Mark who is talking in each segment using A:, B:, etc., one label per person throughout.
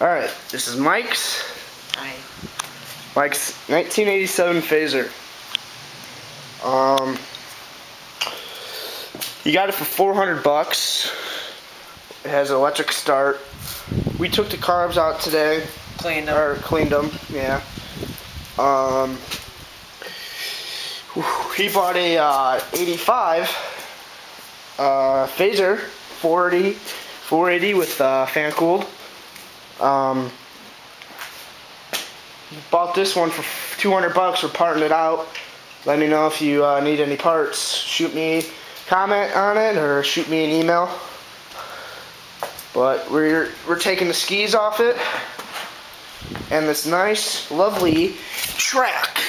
A: Alright, this is Mike's.
B: Hi.
A: Mike's 1987 Phazer. Um, you got it for 400 bucks. It has an electric start. We took the carbs out today,
B: Cleaned up.
A: or cleaned them, yeah. Um, he bought a uh, 85 uh, Phazer 480, 480 with uh, fan cooled. Um, bought this one for 200 bucks. We're parting it out. Let me know if you uh, need any parts. Shoot me comment on it or shoot me an email. But we're we're taking the skis off it and this nice, lovely track.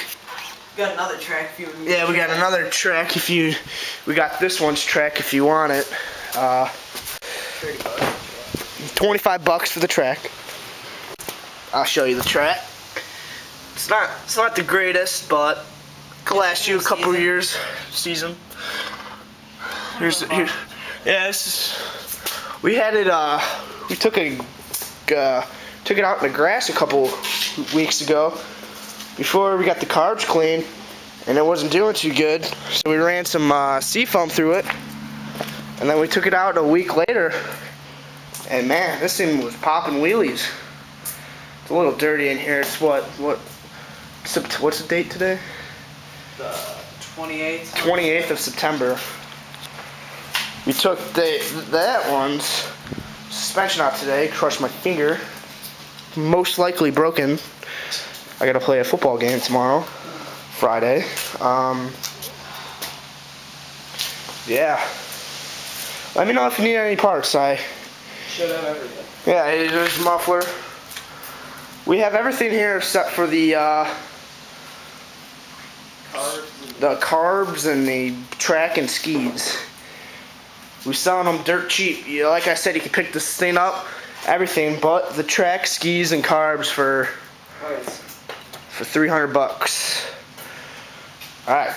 B: We got another track if you
A: Yeah, we got another track if you. We got this one's track if you want it. Uh,
B: 30 bucks.
A: 25 bucks for the track. I'll show you the track. It's not it's not the greatest, but could last you a couple
B: Season.
A: years season. Here's here, yeah, this is, we had it uh we took a uh, took it out in the grass a couple weeks ago before we got the carbs clean and it wasn't doing too good. So we ran some uh, seafoam through it and then we took it out a week later and man, this thing was popping wheelies. It's a little dirty in here. It's what what what's the date today?
B: The 28th.
A: 28th of September. We took the that one's suspension out today, crushed my finger. Most likely broken. I gotta play a football game tomorrow, Friday. Um, yeah. Let me know if you need any parts. I
B: Should have everything.
A: yeah, there's muffler. We have everything here except for the uh,
B: Carbs.
A: the carbs and the track and skis. We selling them dirt cheap. You know, like I said, you can pick this thing up, everything but the track, skis, and carbs for
B: Alright.
A: for 300 bucks. All right,